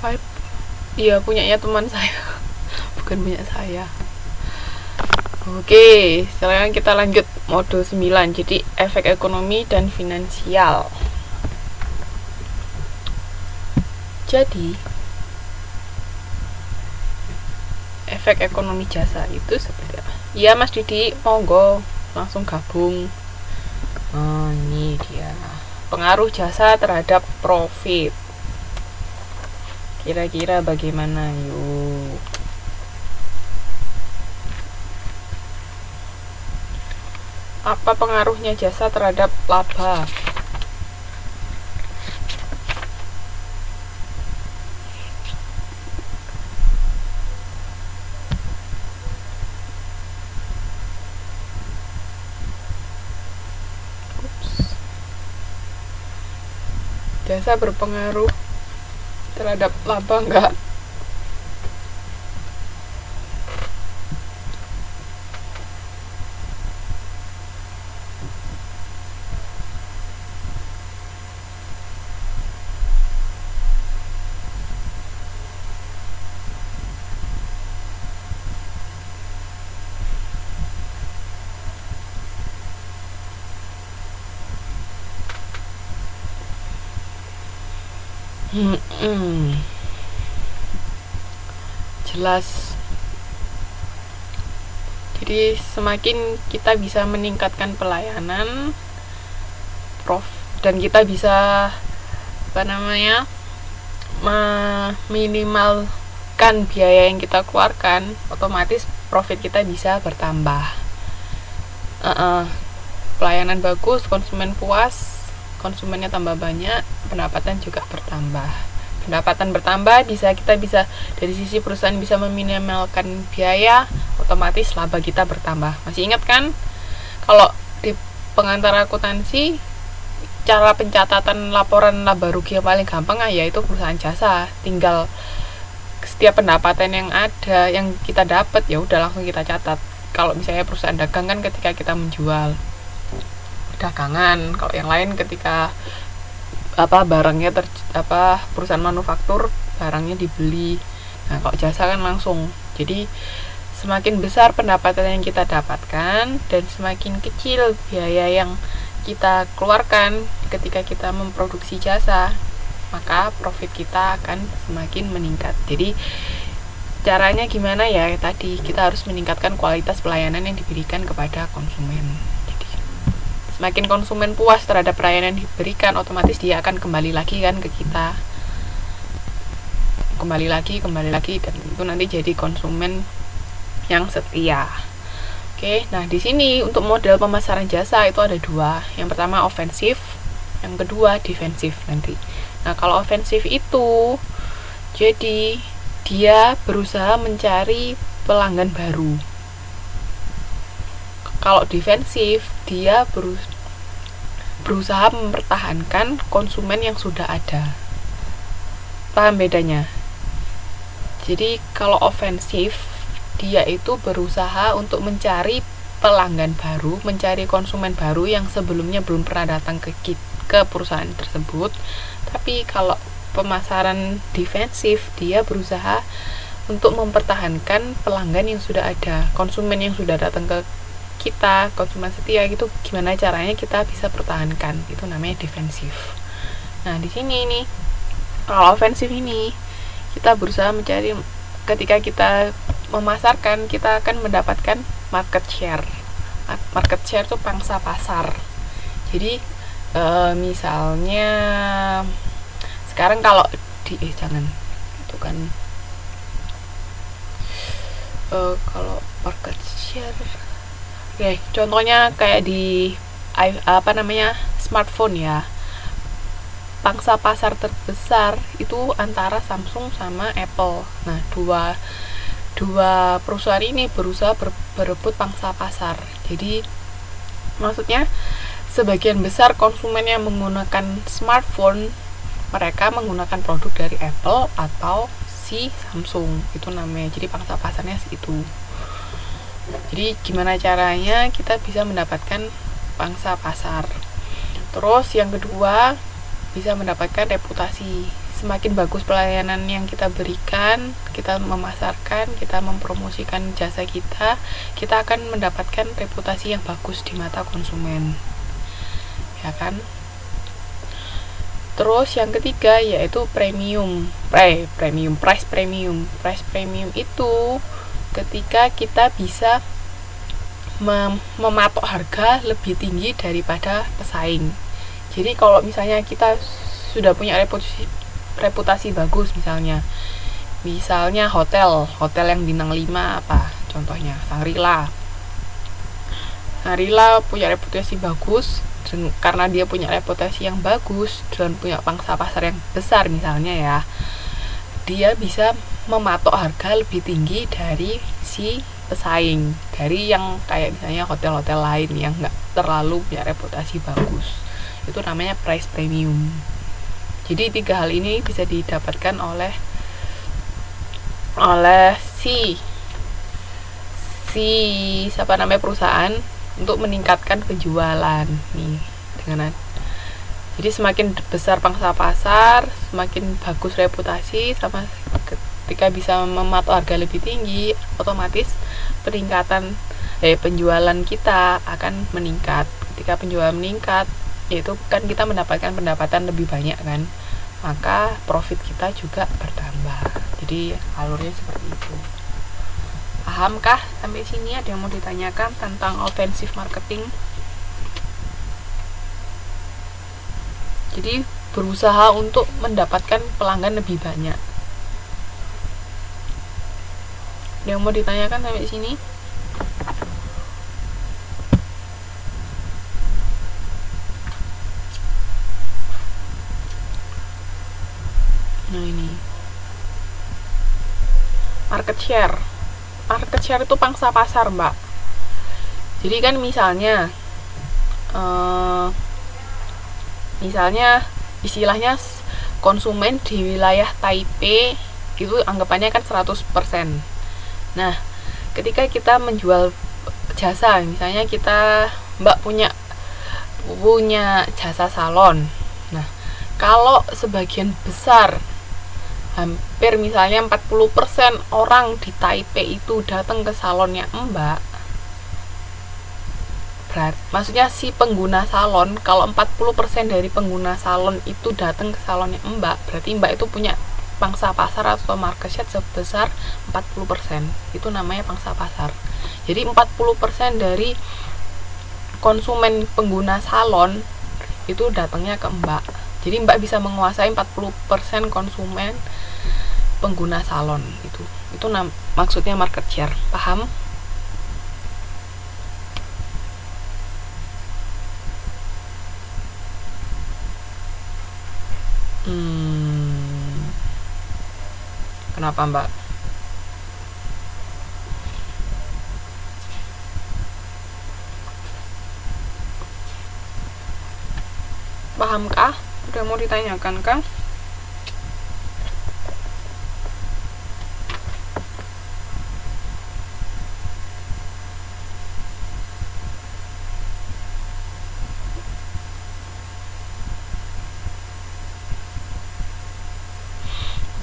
Five iya punyanya teman saya. Bukan punya saya. Oke, sekarang kita lanjut mode 9 jadi efek ekonomi dan finansial. Jadi efek ekonomi jasa itu seperti apa? Iya Mas Didi, monggo. Langsung gabung. Oh, ini dia. Pengaruh jasa terhadap profit kira-kira bagaimana yuk? Apa pengaruhnya jasa terhadap laba? Jasa berpengaruh terhadap laba enggak Hmm, jelas. Jadi semakin kita bisa meningkatkan pelayanan, prof, dan kita bisa apa namanya meminimalkan biaya yang kita keluarkan, otomatis profit kita bisa bertambah. Uh -uh. Pelayanan bagus, konsumen puas, konsumennya tambah banyak, pendapatan juga bertambah. Pendapatan bertambah bisa kita bisa dari sisi perusahaan bisa meminimalkan biaya, otomatis laba kita bertambah. Masih ingat kan? Kalau di pengantar akuntansi cara pencatatan laporan laba rugi yang paling gampang ah, yaitu perusahaan jasa. Tinggal setiap pendapatan yang ada yang kita dapat ya udah langsung kita catat. Kalau misalnya perusahaan dagang kan ketika kita menjual dagangan kalau yang lain ketika apa barangnya ter apa perusahaan manufaktur barangnya dibeli. Nah kalau jasa kan langsung. Jadi semakin besar pendapatan yang kita dapatkan dan semakin kecil biaya yang kita keluarkan ketika kita memproduksi jasa maka profit kita akan semakin meningkat. Jadi caranya gimana ya? Tadi kita harus meningkatkan kualitas pelayanan yang diberikan kepada konsumen semakin konsumen puas terhadap pelayanan yang diberikan otomatis dia akan kembali lagi kan ke kita. Kembali lagi kembali lagi dan itu nanti jadi konsumen yang setia. Oke nah di sini untuk model pemasaran jasa itu ada dua. Yang pertama ofensif yang kedua defensif nanti. Nah kalau ofensif itu jadi dia berusaha mencari pelanggan baru kalau defensif dia berusaha mempertahankan konsumen yang sudah ada. Paham bedanya? Jadi kalau ofensif dia itu berusaha untuk mencari pelanggan baru mencari konsumen baru yang sebelumnya belum pernah datang ke ke perusahaan tersebut. Tapi kalau pemasaran defensif dia berusaha untuk mempertahankan pelanggan yang sudah ada konsumen yang sudah datang ke kita konsumen setia gitu gimana caranya kita bisa pertahankan? Itu namanya defensif. Nah di sini nih kalau ofensif ini kita berusaha mencari ketika kita memasarkan kita akan mendapatkan market share. Market share itu pangsa pasar. Jadi e, misalnya sekarang kalau di eh jangan itu kan e, kalau market share Oke, contohnya kayak di apa namanya smartphone ya. Pangsa pasar terbesar itu antara Samsung sama Apple. Nah, dua dua perusahaan ini berusaha ber, berebut pangsa pasar. Jadi maksudnya sebagian besar konsumen yang menggunakan smartphone mereka menggunakan produk dari Apple atau si Samsung itu namanya jadi pangsa pasarnya itu jadi gimana caranya kita bisa mendapatkan pangsa pasar terus yang kedua bisa mendapatkan reputasi semakin bagus pelayanan yang kita berikan, kita memasarkan, kita mempromosikan jasa kita, kita akan mendapatkan reputasi yang bagus di mata konsumen. Ya kan? Terus yang ketiga yaitu premium. Pre, premium, price premium. Price premium itu ketika kita bisa mem mematok harga lebih tinggi daripada pesaing. Jadi kalau misalnya kita sudah punya reputasi reputasi bagus misalnya misalnya hotel hotel yang bintang 5 apa contohnya Sangrila Sangrila punya reputasi bagus dan karena dia punya reputasi yang bagus dan punya pangsa pasar yang besar misalnya ya dia bisa mematok harga lebih tinggi dari si pesaing dari yang kayak misalnya hotel-hotel lain yang nggak terlalu punya reputasi bagus. Itu namanya price premium. Jadi tiga hal ini bisa didapatkan oleh oleh si si siapa namanya perusahaan untuk meningkatkan penjualan nih dengan jadi semakin besar pangsa pasar semakin bagus reputasi sama ketika bisa mematok harga lebih tinggi otomatis peningkatan eh penjualan kita akan meningkat. Ketika penjualan meningkat yaitu kan kita mendapatkan pendapatan lebih banyak kan maka profit kita juga bertambah. Jadi alurnya seperti itu. Pahamkah sampai sini ada yang mau ditanyakan tentang offensive marketing? Jadi berusaha untuk mendapatkan pelanggan lebih banyak yang mau ditanyakan sampai sini. Nah ini. Market share. Market share itu pangsa pasar mbak. Jadi kan misalnya uh, misalnya istilahnya konsumen di wilayah Taipei itu anggapannya kan 100% nah ketika kita menjual jasa misalnya kita mbak punya punya jasa salon. Nah kalau sebagian besar hampir misalnya 40% orang di Taipei itu datang ke salonnya Mbak berat. Maksudnya si pengguna salon kalau 40% dari pengguna salon itu datang ke salonnya Mbak berarti Mbak itu punya pangsa pasar atau market share sebesar 40% itu namanya pangsa pasar. Jadi 40% dari konsumen pengguna salon itu datangnya ke Mbak. Jadi Mbak bisa menguasai 40% konsumen pengguna salon itu. Itu maksudnya market share. Paham? Hmm, kenapa mbak? Pahamkah? Udah mau ditanyakan kah?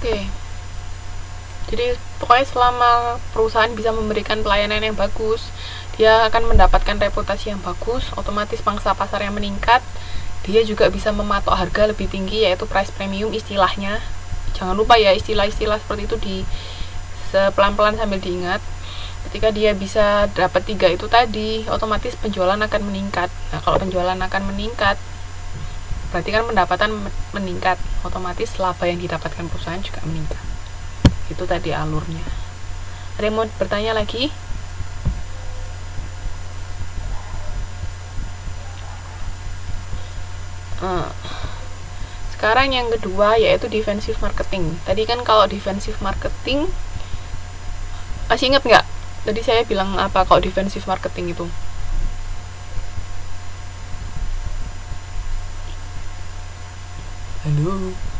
Oke. Jadi pokoknya selama perusahaan bisa memberikan pelayanan yang bagus, dia akan mendapatkan reputasi yang bagus, otomatis pangsa pasar yang meningkat, dia juga bisa mematok harga lebih tinggi yaitu price premium istilahnya. Jangan lupa ya istilah-istilah seperti itu di pelan-pelan sambil diingat. Ketika dia bisa dapat tiga itu tadi, otomatis penjualan akan meningkat. Nah, kalau penjualan akan meningkat, berarti kan pendapatan meningkat otomatis laba yang didapatkan perusahaan juga meningkat itu tadi alurnya mau bertanya lagi hmm. sekarang yang kedua yaitu defensive marketing tadi kan kalau defensive marketing masih ingat nggak tadi saya bilang apa kalau defensive marketing itu Halo.